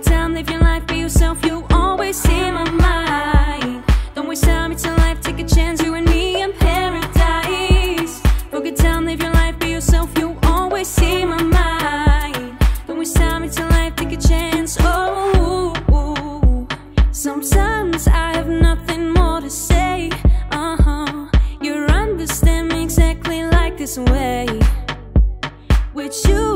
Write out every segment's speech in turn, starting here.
Forget time, live your life, be yourself. You always in my mind. Don't waste time, it's a life. Take a chance, you and me in paradise. Forget time, live your life, be yourself. You always in my mind. Don't waste time, it's a life. Take a chance. Oh, sometimes I have nothing more to say. Uh huh. You understand me exactly like this way. With you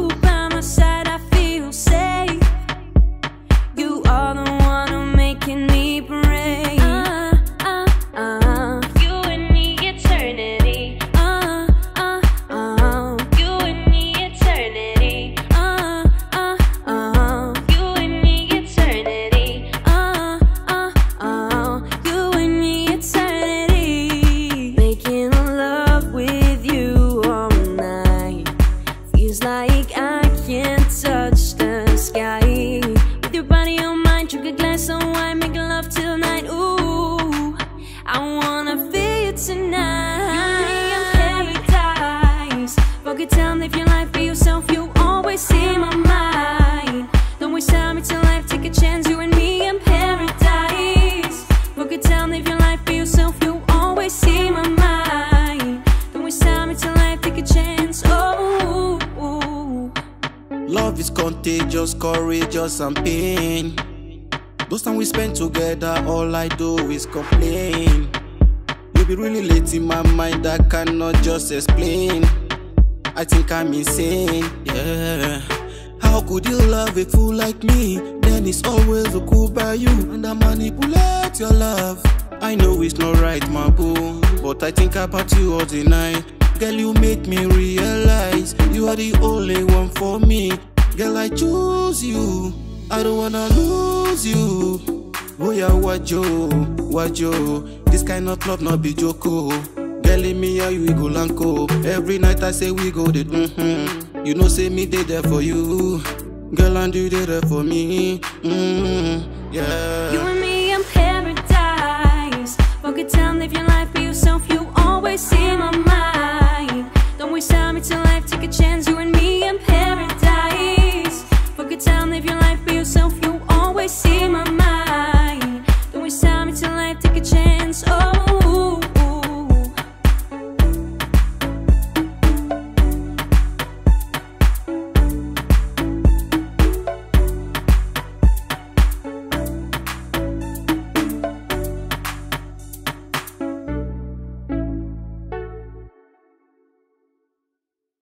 wanna feel you tonight. You in paradise. Forget time, live your life, be yourself. You always see my mind. Don't waste time, it's a life, take a chance. You and me in paradise. Forget time, live your life, be yourself. You always see my mind. Don't waste time, it's a life, take a chance. Oh, oh, oh. Love is contagious, courageous, and pain. Those time we spend together, all I do is complain. You be really late in my mind, I cannot just explain. I think I'm insane, yeah. How could you love a fool like me? Then it's always a cool by you, and I manipulate your love. I know it's not right, my boo, but I think about you all the night. Girl, you make me realize you are the only one for me. Girl, I choose you. I don't wanna lose you. Oh yeah, wajo, wajo. This kind of love not be joko. Girl, leave me how you go lanko. Every night I say we go the mm-hmm. You know say me they there for you. Girl, and you they there for me. Mm-hmm. Yeah.